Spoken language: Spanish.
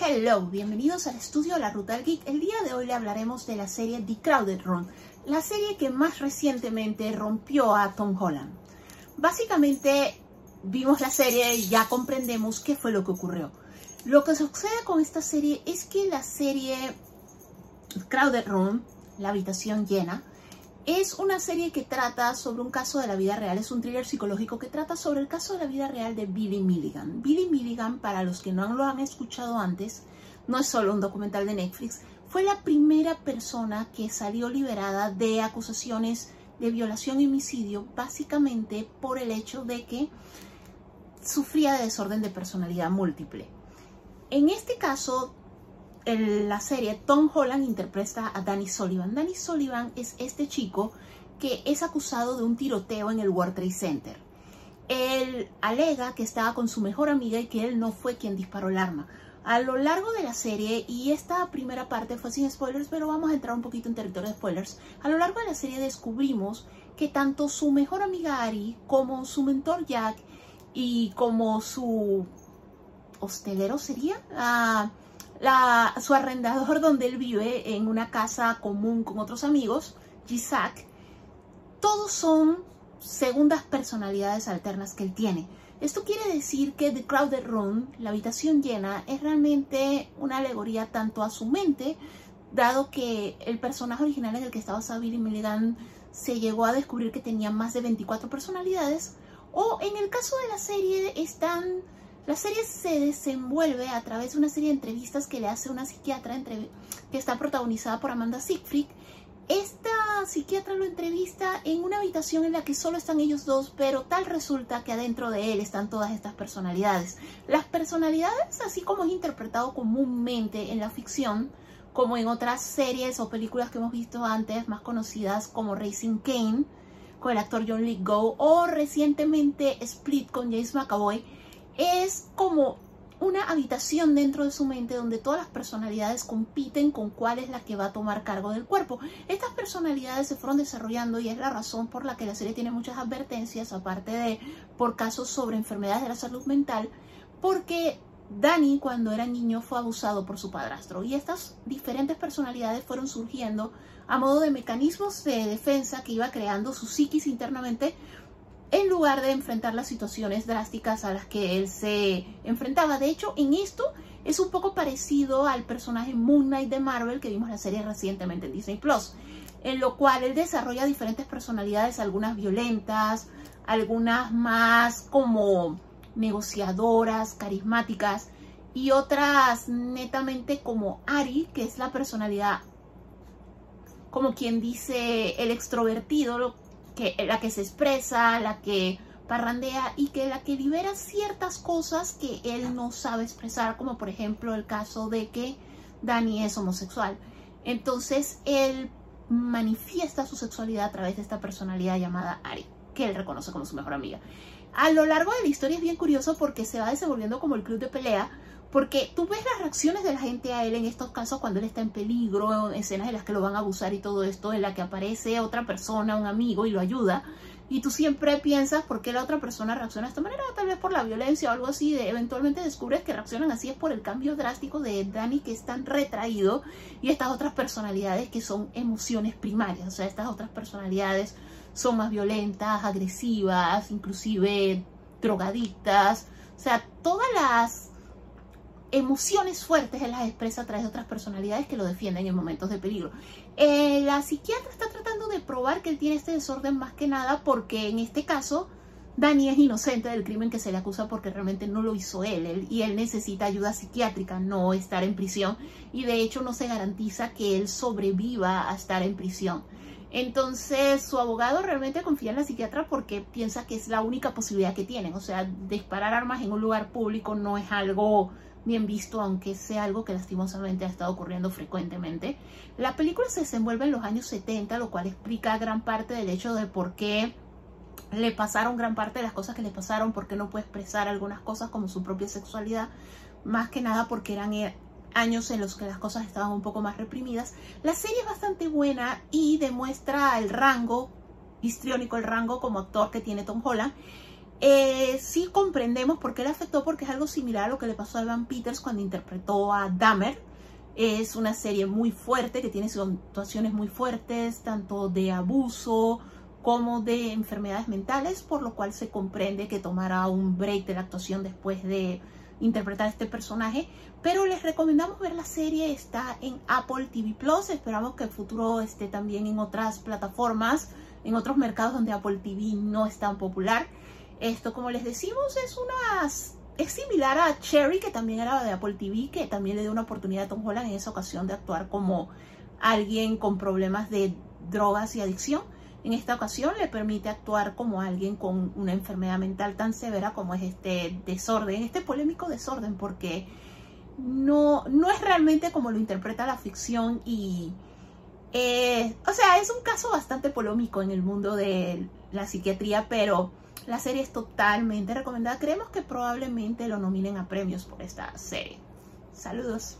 Hello, bienvenidos al estudio La Ruta del Geek. El día de hoy le hablaremos de la serie The Crowded Room, la serie que más recientemente rompió a Tom Holland. Básicamente vimos la serie y ya comprendemos qué fue lo que ocurrió. Lo que sucede con esta serie es que la serie Crowded Room, la habitación llena, es una serie que trata sobre un caso de la vida real, es un thriller psicológico que trata sobre el caso de la vida real de Billy Milligan. Billy Milligan, para los que no lo han escuchado antes, no es solo un documental de Netflix, fue la primera persona que salió liberada de acusaciones de violación y homicidio, básicamente por el hecho de que sufría de desorden de personalidad múltiple. En este caso, en la serie Tom Holland interpreta a Danny Sullivan. Danny Sullivan es este chico que es acusado de un tiroteo en el World Trade Center. Él alega que estaba con su mejor amiga y que él no fue quien disparó el arma. A lo largo de la serie, y esta primera parte fue sin spoilers, pero vamos a entrar un poquito en territorio de spoilers, a lo largo de la serie descubrimos que tanto su mejor amiga Ari como su mentor Jack y como su hostelero sería... Ah, su arrendador donde él vive en una casa común con otros amigos, Gisac, todos son segundas personalidades alternas que él tiene. Esto quiere decir que The Crowded Room, la habitación llena, es realmente una alegoría tanto a su mente, dado que el personaje original en el que estaba Billy Milligan se llegó a descubrir que tenía más de 24 personalidades, o en el caso de la serie están la serie se desenvuelve a través de una serie de entrevistas que le hace una psiquiatra que está protagonizada por Amanda Siegfried. Esta psiquiatra lo entrevista en una habitación en la que solo están ellos dos, pero tal resulta que adentro de él están todas estas personalidades. Las personalidades, así como es interpretado comúnmente en la ficción, como en otras series o películas que hemos visto antes, más conocidas como Racing Kane, con el actor John Lithgow, o recientemente Split con James McAvoy, es como una habitación dentro de su mente donde todas las personalidades compiten con cuál es la que va a tomar cargo del cuerpo. Estas personalidades se fueron desarrollando y es la razón por la que la serie tiene muchas advertencias, aparte de por casos sobre enfermedades de la salud mental, porque Danny cuando era niño fue abusado por su padrastro y estas diferentes personalidades fueron surgiendo a modo de mecanismos de defensa que iba creando su psiquis internamente en lugar de enfrentar las situaciones drásticas a las que él se enfrentaba. De hecho, en esto es un poco parecido al personaje Moon Knight de Marvel que vimos la serie recientemente en Disney Plus, en lo cual él desarrolla diferentes personalidades, algunas violentas, algunas más como negociadoras, carismáticas y otras netamente como Ari, que es la personalidad como quien dice el extrovertido, la que se expresa, la que parrandea y que la que libera ciertas cosas que él no sabe expresar, como por ejemplo el caso de que Dani es homosexual. Entonces él manifiesta su sexualidad a través de esta personalidad llamada Ari, que él reconoce como su mejor amiga. A lo largo de la historia es bien curioso porque se va desenvolviendo como el club de pelea, porque tú ves las reacciones de la gente a él en estos casos cuando él está en peligro, escenas en las que lo van a abusar y todo esto, en la que aparece otra persona, un amigo y lo ayuda. Y tú siempre piensas por qué la otra persona reacciona de esta manera, tal vez por la violencia o algo así. De, eventualmente descubres que reaccionan así es por el cambio drástico de Danny que es tan retraído y estas otras personalidades que son emociones primarias. O sea, estas otras personalidades son más violentas, agresivas, inclusive drogadictas. O sea, todas las emociones fuertes él las expresa a través de otras personalidades que lo defienden en momentos de peligro. Eh, la psiquiatra está tratando de probar que él tiene este desorden más que nada porque en este caso Dani es inocente del crimen que se le acusa porque realmente no lo hizo él, él, y él necesita ayuda psiquiátrica, no estar en prisión y de hecho no se garantiza que él sobreviva a estar en prisión. Entonces su abogado realmente confía en la psiquiatra porque piensa que es la única posibilidad que tienen. O sea, disparar armas en un lugar público no es algo bien visto, aunque sea algo que lastimosamente ha estado ocurriendo frecuentemente. La película se desenvuelve en los años 70, lo cual explica gran parte del hecho de por qué le pasaron gran parte de las cosas que le pasaron, por qué no puede expresar algunas cosas como su propia sexualidad, más que nada porque eran eh, años en los que las cosas estaban un poco más reprimidas. La serie es bastante buena y demuestra el rango histriónico, el rango como actor que tiene Tom Holland. Eh, sí comprendemos por qué le afectó, porque es algo similar a lo que le pasó a Evan Peters cuando interpretó a Dahmer. Es una serie muy fuerte, que tiene situaciones muy fuertes, tanto de abuso como de enfermedades mentales, por lo cual se comprende que tomara un break de la actuación después de interpretar este personaje. Pero les recomendamos ver la serie, está en Apple TV Plus, esperamos que el futuro esté también en otras plataformas, en otros mercados donde Apple TV no es tan popular. Esto, como les decimos, es una es similar a Cherry, que también era de Apple TV, que también le dio una oportunidad a Tom Holland en esa ocasión de actuar como alguien con problemas de drogas y adicción. En esta ocasión le permite actuar como alguien con una enfermedad mental tan severa como es este desorden, este polémico desorden, porque no, no es realmente como lo interpreta la ficción y... Eh, o sea, es un caso bastante polémico en el mundo de la psiquiatría, pero la serie es totalmente recomendada. Creemos que probablemente lo nominen a premios por esta serie. Saludos.